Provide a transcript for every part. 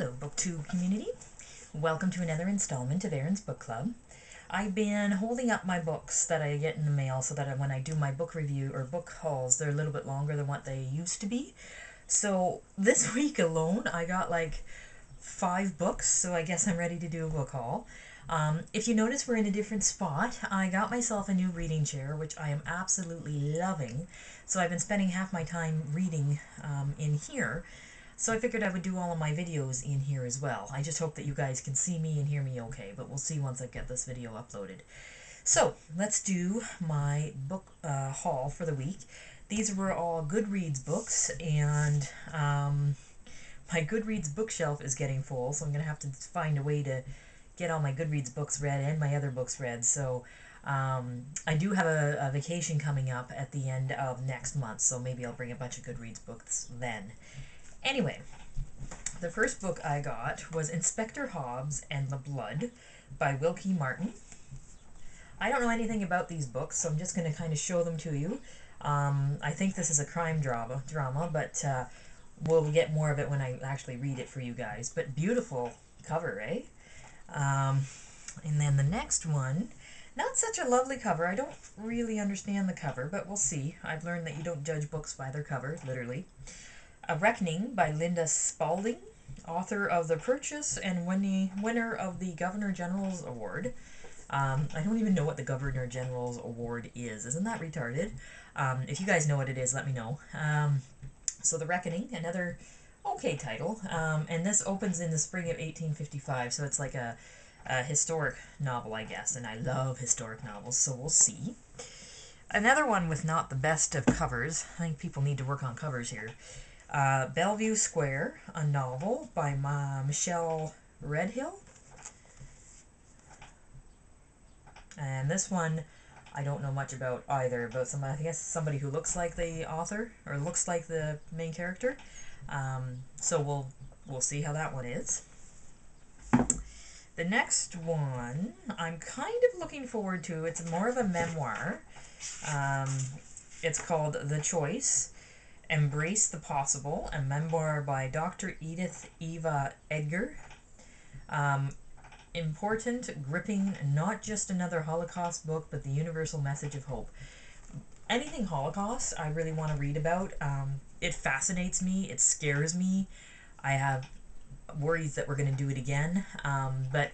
Hello, BookTube community. Welcome to another installment of Erinn's Book Club. I've been holding up my books that I get in the mail so that when I do my book review or book hauls, they're a little bit longer than what they used to be. So this week alone, I got like five books, so I guess I'm ready to do a book haul. Um, if you notice, we're in a different spot. I got myself a new reading chair, which I am absolutely loving. So I've been spending half my time reading um, in here. So I figured I would do all of my videos in here as well. I just hope that you guys can see me and hear me okay, but we'll see once I get this video uploaded. So, let's do my book uh, haul for the week. These were all Goodreads books, and um, my Goodreads bookshelf is getting full, so I'm going to have to find a way to get all my Goodreads books read and my other books read. So, um, I do have a, a vacation coming up at the end of next month, so maybe I'll bring a bunch of Goodreads books then. Anyway, the first book I got was Inspector Hobbs and the Blood by Wilkie Martin. I don't know anything about these books, so I'm just going to kind of show them to you. Um, I think this is a crime drama, drama but uh, we'll get more of it when I actually read it for you guys. But beautiful cover, eh? Um, and then the next one, not such a lovely cover. I don't really understand the cover, but we'll see. I've learned that you don't judge books by their cover, literally. A Reckoning by Linda Spalding, author of The Purchase and winner of the Governor General's Award. Um, I don't even know what the Governor General's Award is. Isn't that retarded? Um, if you guys know what it is, let me know. Um, so The Reckoning, another okay title. Um, and this opens in the spring of 1855, so it's like a, a historic novel, I guess. And I love historic novels, so we'll see. Another one with not the best of covers. I think people need to work on covers here. Uh, Bellevue Square, a novel by Ma Michelle Redhill. And this one, I don't know much about either, but somebody, I guess somebody who looks like the author, or looks like the main character. Um, so we'll, we'll see how that one is. The next one, I'm kind of looking forward to. It's more of a memoir. Um, it's called The Choice. Embrace the Possible, a memoir by Dr. Edith Eva Eger. Um, important, gripping, not just another Holocaust book, but the universal message of hope. Anything Holocaust, I really want to read about. Um, it fascinates me, it scares me. I have worries that we're going to do it again. Um, but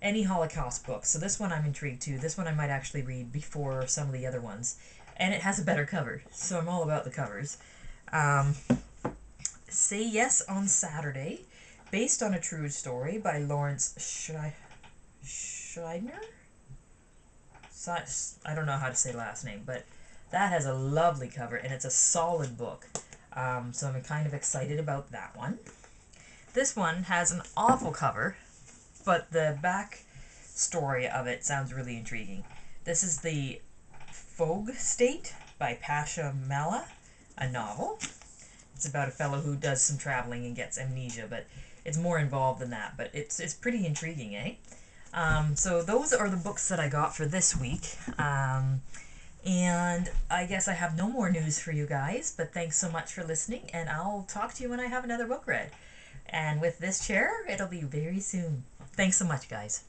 any Holocaust book. So this one I'm intrigued to. This one I might actually read before some of the other ones. And it has a better cover, so I'm all about the covers. Um, Say Yes on Saturday, based on a true story by Lawrence Schreiner. I don't know how to say last name, but that has a lovely cover and it's a solid book. Um, so I'm kind of excited about that one. This one has an awful cover, but the back story of it sounds really intriguing. This is the Fugue State by Pasha Malla a novel. It's about a fellow who does some traveling and gets amnesia, but it's more involved than that. But it's it's pretty intriguing, eh? Um, so those are the books that I got for this week. Um, and I guess I have no more news for you guys, but thanks so much for listening, and I'll talk to you when I have another book read. And with this chair, it'll be very soon. Thanks so much, guys.